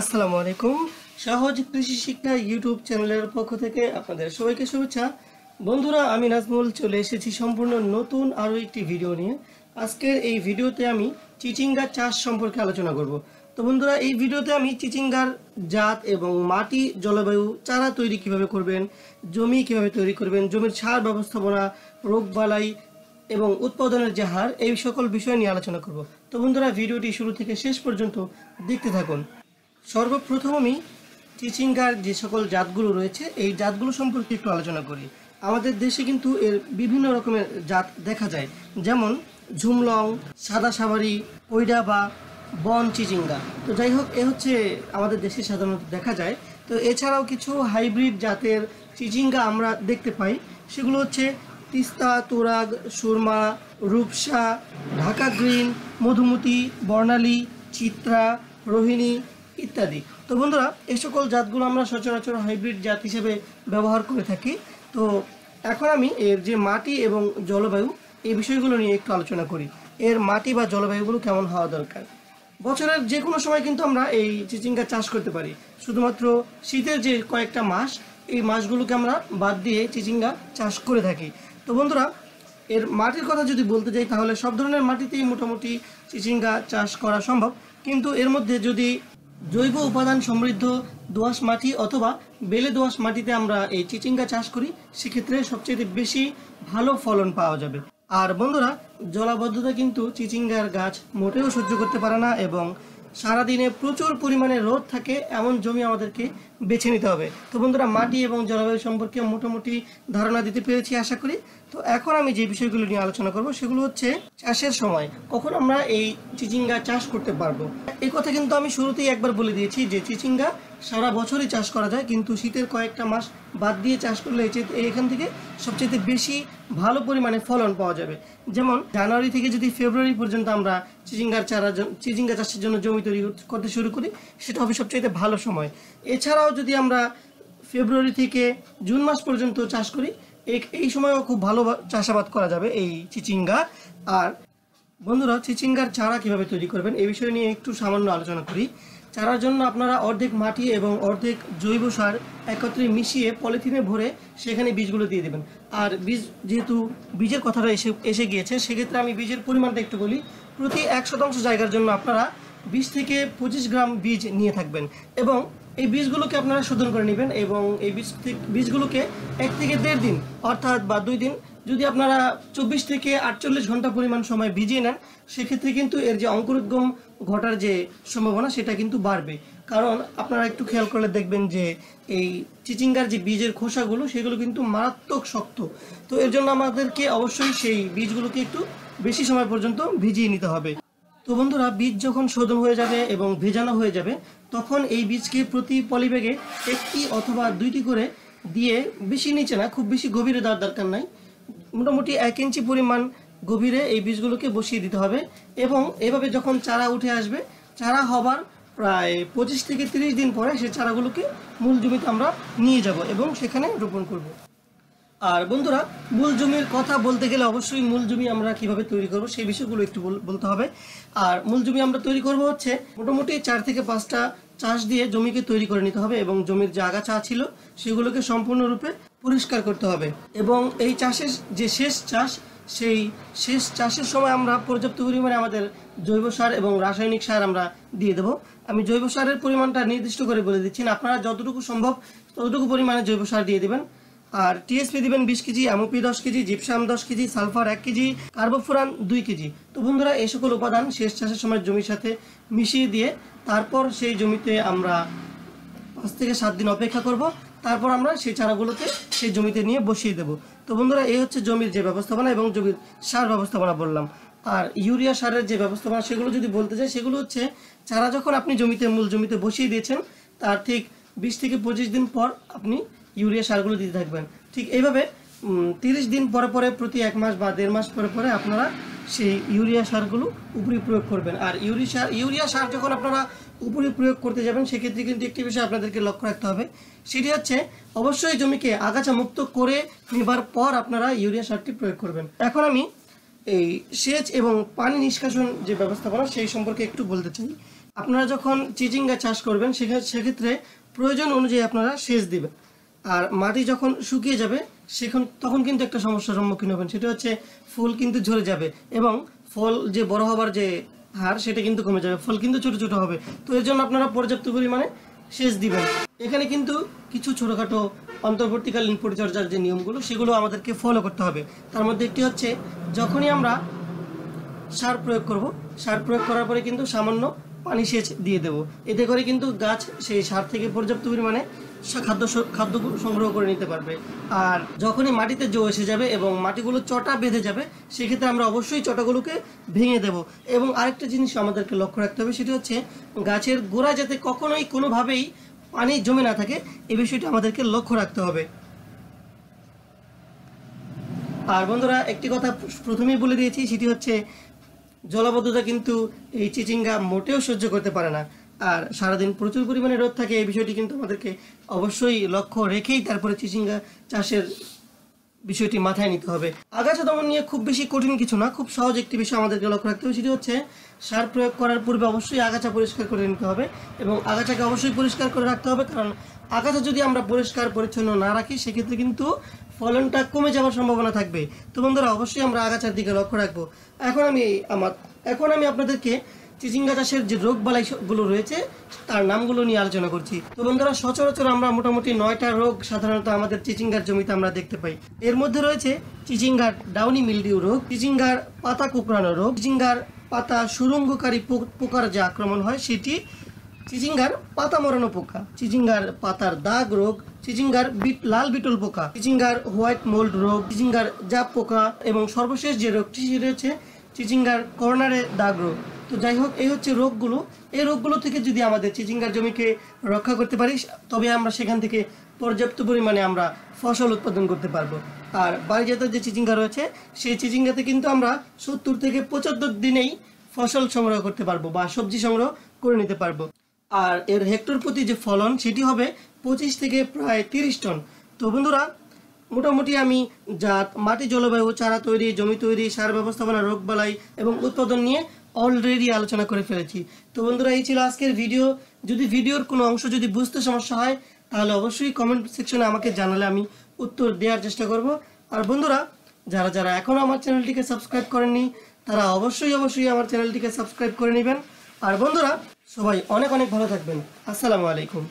আসসালামু আলাইকুম। সহজ কৃষি শিক্ষা ইউটিউব চ্যানেলের পক্ষ থেকে আপনাদের সবাইকে শুভেচ্ছা। বন্ধুরা, আমি নাজমুল চলে এসেছি সম্পূর্ণ নতুন আরও একটি ভিডিও নিয়ে। আজকের এই ভিডিওতে আমি চিচিঙ্গা চাষ সম্পর্কে আলোচনা করব। তো বন্ধুরা, এই ভিডিওতে আমি চিচিঙ্গার জাত এবং মাটি, জলবায়ু, চারা তৈরি কীভাবে করবেন, জমি কীভাবে তৈরি করবেন, জমির সার ব্যবস্থাপনা রোগবালাই এবং উৎপাদনের যে হার, এই সকল বিষয় নিয়ে আলোচনা করব। তো বন্ধুরা, ভিডিওটি শুরু থেকে শেষ পর্যন্ত দেখতে থাকুন। সর্বপ্রথম আমি চিচিঙ্গার যে সকল জাতগুলো রয়েছে, এই জাতগুলো সম্পর্কে একটু আলোচনা করি। আমাদের দেশে কিন্তু এর বিভিন্ন রকমের জাত দেখা যায়। যেমন ঝুমলং, সাদা সাবারি কৈডা বা বন চিচিঙ্গা। তো যাই হোক, এ হচ্ছে আমাদের দেশে সাধারণত দেখা যায়। তো এছাড়াও কিছু হাইব্রিড জাতের চিচিঙ্গা আমরা দেখতে পাই। সেগুলো হচ্ছে তিস্তা, তুরাগ, সুরমা, রূপসা, ঢাকা গ্রিন, মধুমতি, বর্ণালী, চিত্রা, রোহিণী ইত্যাদি। তো বন্ধুরা, এই সকল জাতগুলো আমরা সচরাচর হাইব্রিড জাত হিসেবে ব্যবহার করে থাকি। তো এখন আমি এর যে মাটি এবং জলবায়ু, এই বিষয়গুলো নিয়ে একটু আলোচনা করি। এর মাটি বা জলবায়ুগুলো কেমন হওয়া দরকার? বছরের যে কোনো সময় কিন্তু আমরা এই চিচিঙ্গা চাষ করতে পারি। শুধুমাত্র শীতের যে কয়েকটা মাস, এই মাসগুলোকে আমরা বাদ দিয়ে চিচিঙ্গা চাষ করে থাকি। তো বন্ধুরা, এর মাটির কথা যদি বলতে যাই, তাহলে সব ধরনের মাটিতেই মোটামুটি চিচিঙ্গা চাষ করা সম্ভব। কিন্তু এর মধ্যে যদি জৈব উপাদান সমৃদ্ধ দোআঁশ মাটি অথবা বেলে দোআঁশ মাটিতে আমরা এই চিচিঙ্গা চাষ করি, সেক্ষেত্রে সবচেয়ে বেশি ভালো ফলন পাওয়া যাবে। আর বন্ধুরা, জলাবদ্ধতা কিন্তু চিচিঙ্গার গাছ মোটেও সহ্য করতে পারে না এবং সারাদিনে প্রচুর পরিমাণে রোদ থাকে, এমন জমি আমাদেরকে বেছে নিতে হবে। তো বন্ধুরা, মাটি এবং জলবায়ু সম্পর্কে মোটামুটি ধারণা দিতে পেরেছি আশা করি। তো এখন আমি যে বিষয়গুলো নিয়ে আলোচনা করব, সেগুলো হচ্ছে চাষের সময়। কখন আমরা এই চিচিঙ্গা চাষ করতে পারব? এই কথা কিন্তু আমি শুরুতেই একবার বলে দিয়েছি যে চিচিঙ্গা সারা বছরই চাষ করা যায়, কিন্তু শীতের কয়েকটা মাস বাদ দিয়ে চাষ করলে এখান থেকে সবচেয়ে বেশি ভালো পরিমাণে ফলন পাওয়া যাবে। যেমন জানুয়ারি থেকে যদি ফেব্রুয়ারি পর্যন্ত আমরা চিচিঙ্গার চারা চিচিঙ্গা চাষের জন্য জমি তৈরি করতে শুরু করি, সেটা হবে সবচেয়ে ভালো সময়। এছাড়াও যদি আমরা ফেব্রুয়ারি থেকে জুন মাস পর্যন্ত চাষ করি, এই সময়ও খুব ভালো চাষাবাদ করা যাবে এই চিচিঙ্গা। আর বন্ধুরা, চিচিঙ্গার চারা কীভাবে তৈরি করবেন, এই বিষয় নিয়ে একটু সামান্য আলোচনা করি। চারার জন্য আপনারা অর্ধেক মাটি এবং অর্ধেক জৈব সার একত্রে মিশিয়ে পলিথিনে ভরে সেখানে বীজগুলো দিয়ে দেবেন। আর বীজ যেহেতু বীজের কথাটা এসে এসে গিয়েছে, সেক্ষেত্রে আমি বীজের পরিমাণটা একটু বলি। প্রতি এক শতাংশ জায়গার জন্য আপনারা বিশ থেকে পঁচিশ গ্রাম বীজ নিয়ে থাকবেন এবং এই বীজগুলোকে আপনারা শোধন করে নেবেন এবং এই বীজ বীজগুলোকে এক থেকে দেড় দিন অর্থাৎ বা দুই দিন যদি আপনারা চব্বিশ থেকে আটচল্লিশ ঘণ্টা পরিমাণ সময় ভিজিয়ে নেন, সেক্ষেত্রে কিন্তু এর যে অঙ্কুরোদ্গম ঘটার যে সম্ভাবনা, সেটা কিন্তু বাড়বে। কারণ আপনারা একটু খেয়াল করলে দেখবেন যে এই চিচিঙ্গার যে বীজের খোসাগুলো, সেগুলো কিন্তু মারাত্মক শক্ত। তো এর জন্য আমাদেরকে অবশ্যই সেই বীজগুলোকে একটু বেশি সময় পর্যন্ত ভিজিয়ে নিতে হবে। তো বন্ধুরা, বীজ যখন শোধন হয়ে যাবে এবং ভেজানো হয়ে যাবে, তখন এই বীজকে প্রতি পলিব্যাগে একটি অথবা দুইটি করে দিয়ে বেশি নিচে না, খুব বেশি গভীরে দেওয়ার দরকার নাই। মোটামুটি এক ইঞ্চি পরিমাণ গভীরে এই বীজগুলোকে বসিয়ে দিতে হবে এবং এভাবে যখন চারা উঠে আসবে, চারা হবার প্রায় পঁচিশ থেকে তিরিশ দিন পরে সেই চারাগুলোকে মূল জমিতে আমরা নিয়ে যাব এবং সেখানে রোপণ করব। আর বন্ধুরা, মূল জমির কথা বলতে গেলে অবশ্যই মূল জমি আমরা কীভাবে তৈরি করব সেই বিষয়গুলো একটু বলতে হবে। আর মূল জমি আমরা তৈরি করব হচ্ছে মোটামুটি চার থেকে পাঁচটা চাষ দিয়ে জমিকে তৈরি করে নিতে হবে এবং জমির যে আগাছা ছিল সেগুলোকে সম্পূর্ণরূপে পরিষ্কার করতে হবে। এবং এই চাষের যে শেষ চাষ, সেই শেষ চাষের সময় আমরা পর্যাপ্ত পরিমাণে আমাদের জৈব সার এবং রাসায়নিক সার আমরা দিয়ে দেবো। আমি জৈব সারের পরিমাণটা নির্দিষ্ট করে বলে দিচ্ছি আপনারা যতটুকু সম্ভব ততটুকু পরিমাণে জৈব সার দিয়ে দেবেন। আর টিএসপি দিবেন বিশ কেজি, এমওপি দশ কেজি, জিপসাম দশ কেজি, সালফার এক কেজি, কার্বোফুরান দুই কেজি। তো বন্ধুরা, এই সকল উপাদান শেষ চাষের সময় জমির সাথে মিশিয়ে দিয়ে তারপর সেই জমিতে আমরা পাঁচ থেকে সাত দিন অপেক্ষা করব। তারপর আমরা সেই চারাগুলোকে সেই জমিতে নিয়ে বসিয়ে দেব। তো বন্ধুরা, এই হচ্ছে জমির যে ব্যবস্থাপনা এবং জমির সার ব্যবস্থাপনা বললাম। আর ইউরিয়া সারের যে ব্যবস্থাপনা, সেগুলো যদি বলতে চাই সেগুলো হচ্ছে চারা যখন আপনি জমিতে, মূল জমিতে বসিয়ে দিয়েছেন, তার ঠিক বিশ থেকে পঁচিশ দিন পর আপনি ইউরিয়া সারগুলো দিতে থাকবেন। ঠিক এইভাবে তিরিশ দিন পরে পরে, প্রতি এক মাস বা দেড় মাস পরে পরে আপনারা সেই ইউরিয়া সারগুলো উপরে প্রয়োগ করবেন। আর ইউরিয়া সার ইউরিয়া সার যখন আপনারা উপরে প্রয়োগ করতে যাবেন, সেক্ষেত্রে কিন্তু একটি বিষয় আপনাদেরকে লক্ষ্য রাখতে হবে। সেটি হচ্ছে, অবশ্যই জমিকে আগাছা মুক্ত করে নেবার পর আপনারা ইউরিয়া সারটি প্রয়োগ করবেন। এখন আমি এই সেচ এবং পানি নিষ্কাশন যে ব্যবস্থাপনা, সেই সম্পর্কে একটু বলতে চাই। আপনারা যখন চিচিঙ্গা চাষ করবেন সেক্ষে- সেক্ষেত্রে প্রয়োজন অনুযায়ী আপনারা সেচ দিবেন। আর মাটি যখন শুকিয়ে যাবে, সেখন, তখন কিন্তু একটা সমস্যার সম্মুখীন হবেন। সেটা হচ্ছে, ফুল কিন্তু ঝরে যাবে এবং ফল যে বড় হবার যে হার সেটা কিন্তু কমে যাবে, ফল কিন্তু ছোট ছোট হবে। তো এর জন্য আপনারা পর্যাপ্ত পরিমাণে সেচ দিবেন। এখানে কিন্তু কিছু ছোটোখাটো অন্তর্বর্তীকালীন পরিচর্যার যে নিয়মগুলো, সেগুলো আমাদেরকে ফলো করতে হবে। তার মধ্যে একটি হচ্ছে, যখনই আমরা সার প্রয়োগ করব, সার প্রয়োগ করার পরে কিন্তু সামান্য পানি সেচ দিয়ে দেব। এতে করে কিন্তু গাছ সেই সার থেকে পর্যাপ্ত পরিমাণে খাদ্য খাদ্য সংগ্রহ করে নিতে পারবে। আর যখনই মাটিতে জো এসে যাবে এবং মাটিগুলো চটা বেঁধে যাবে, সেক্ষেত্রে আমরা অবশ্যই চটাগুলোকে ভেঙে দেব। এবং আরেকটা জিনিস আমাদেরকে লক্ষ্য রাখতে হবে, সেটি হচ্ছে গাছের গোড়া যাতে কখনোই কোনোভাবেই পানি জমে না থাকে এই বিষয়টি আমাদেরকে লক্ষ্য রাখতে হবে। আর বন্ধুরা, একটি কথা প্রথমেই বলে দিয়েছি, সেটি হচ্ছে জলাবদ্ধতা কিন্তু এই চিচিঙ্গা মোটেও সহ্য করতে পারে না। আর সারাদিন প্রচুর পরিমাণে রোদ থাকে, এই বিষয়টি কিন্তু আমাদেরকে অবশ্যই লক্ষ্য রেখেই তারপরে চিচিঙ্গা চাষের বিষয়টি মাথায় নিতে হবে। আগাছা দমন নিয়ে খুব বেশি কঠিন কিছু না, খুব সহজ একটি বিষয় আমাদেরকে লক্ষ্য রাখতে হবে, সেটি হচ্ছে সার প্রয়োগ করার পূর্বে অবশ্যই আগাছা পরিষ্কার করে নিতে হবে এবং আগাছাকে অবশ্যই পরিষ্কার করে রাখতে হবে, কারণ আগাছা যদি আমরা পরিষ্কার, পরিচ্ছন্ন না রাখি, সেক্ষেত্রে কিন্তু ফলনটা কমে যাওয়ার সম্ভাবনা থাকবে। তো বন্ধুরা, অবশ্যই আমরা আগাছার দিকে লক্ষ্য রাখব। এখন আমি আমার, এখন আমি আপনাদেরকে চিচিঙ্গা চাষের যে রোগ বালাইগুলো রয়েছে, তার নামগুলো নিয়ে আলোচনা করছি। তো বন্ধুরা, সচরাচর আমরা মোটামুটি নয়টা রোগ সাধারণত আমাদের চিচিঙ্গার জমিতে আমরা দেখতে পাই। এর মধ্যে রয়েছে চিচিঙ্গার ডাউনি মিলডিউ রোগ, চিচিঙ্গার পাতা কুকড়ানো রোগ, চিচিঙ্গার পাতা সুরঙ্গকারী পোকার যে আক্রমণ হয়, সেটি চিচিঙ্গার পাতা মরানো পোকা, চিচিঙ্গার পাতার দাগ রোগ, চিচিঙ্গার বিট লাল বিটল পোকা, চিচিঙ্গার হোয়াইট মোল্ড রোগ, চিচিঙ্গার জাপ পোকা এবং সর্বশেষ যে রোগটি হচ্ছে চিচিঙ্গার কর্নারে দাগ রোগ তো যাই হোক, এই হচ্ছে রোগগুলো। এই রোগগুলো থেকে যদি আমাদের চিচিঙ্গার জমিকে রক্ষা করতে পারি তবে আমরা সেখান থেকে পর্যাপ্ত পরিমাণে আমরা ফসল উৎপাদন করতে পারব। আর বাড়িজাতের যে চিচিঙ্গা রয়েছে, সেই চিচিঙ্গাতে কিন্তু আমরা সত্তর থেকে পঁচাত্তর দিনেই ফসল সংগ্রহ করতে পারব বা সবজি সংগ্রহ করে নিতে পারব। আর এর হেক্টর প্রতি যে ফলন, সেটি হবে পঁচিশ থেকে প্রায় তিরিশ টন। তো বন্ধুরা মোটামুটি আমি জাত, মাটি জলবায়ু, চারা তৈরি, জমি তৈরি, সার ব্যবস্থাপনা রোগবালাই এবং উৎপাদন নিয়ে অলরেডি আলোচনা করে ফেলেছি। তো বন্ধুরা, এই ছিল আজকের ভিডিও যদি ভিডিওর কোনো অংশ যদি বুঝতে সমস্যা হয়, তাহলে অবশ্যই কমেন্ট সেকশনে আমাকে জানালে আমি উত্তর দেওয়ার চেষ্টা করব। আর বন্ধুরা, যারা যারা এখনও আমার চ্যানেলটিকে সাবস্ক্রাইব করেননি, তারা অবশ্যই অবশ্যই আমার চ্যানেলটিকে সাবস্ক্রাইব করে নেবেন। আর বন্ধুরা, সবাই অনেক অনেক ভালো থাকবেন। আসসালামু আলাইকুম।